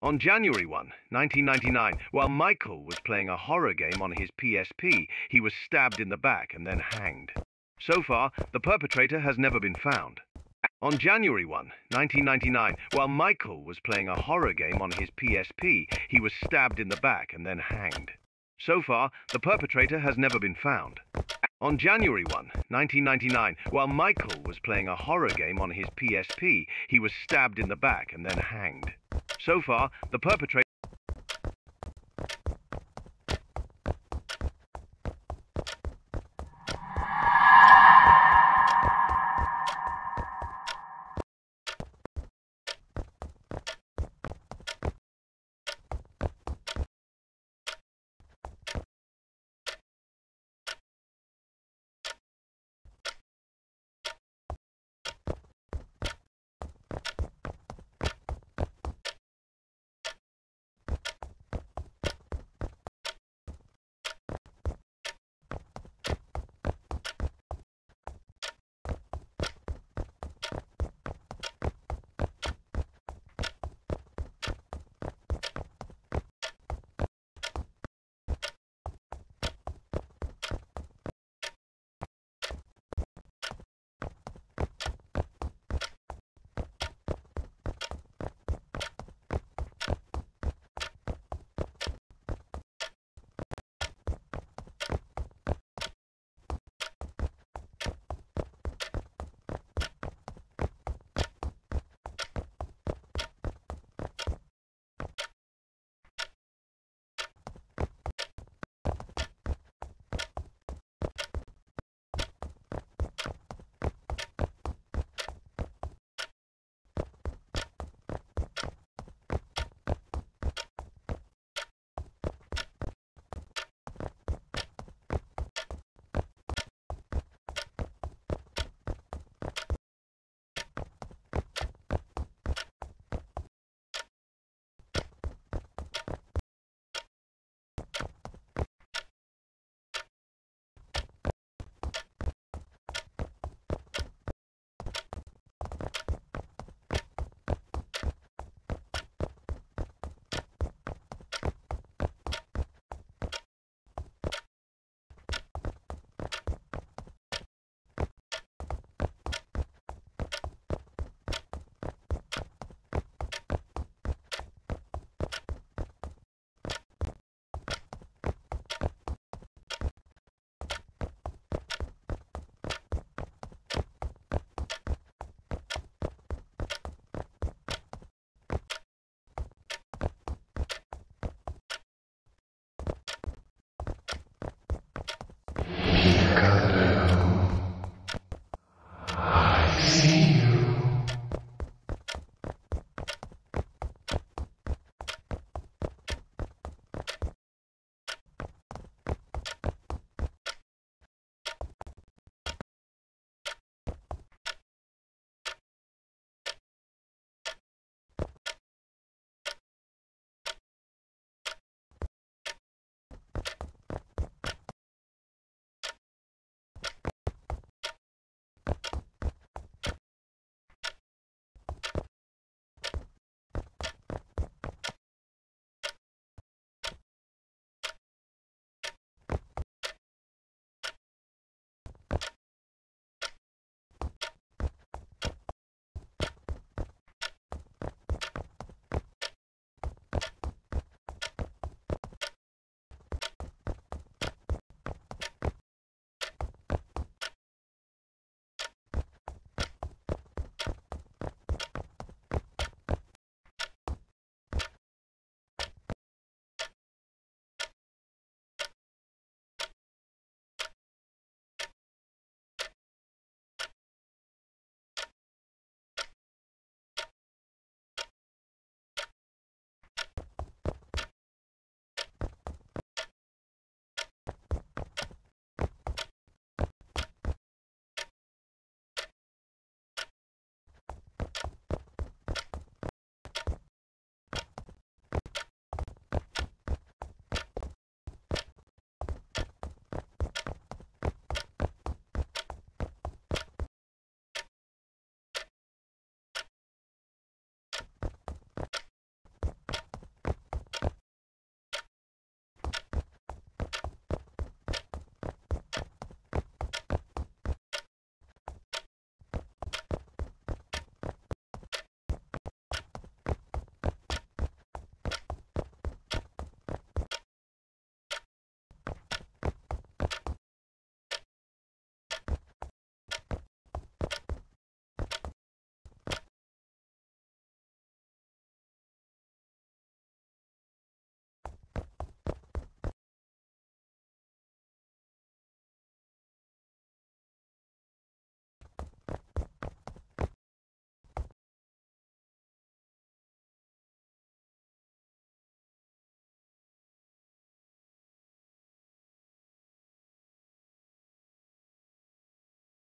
On January 1, 1999, while Michael was playing a horror game on his PSP, he was stabbed in the back and then hanged. So far, the perpetrator has never been found. On January 1, 1999, while Michael was playing a horror game on his PSP, he was stabbed in the back and then hanged. So far, the perpetrator has never been found. On January 1, 1999, while Michael was playing a horror game on his PSP, he was stabbed in the back and then hanged. So far, the perpetrator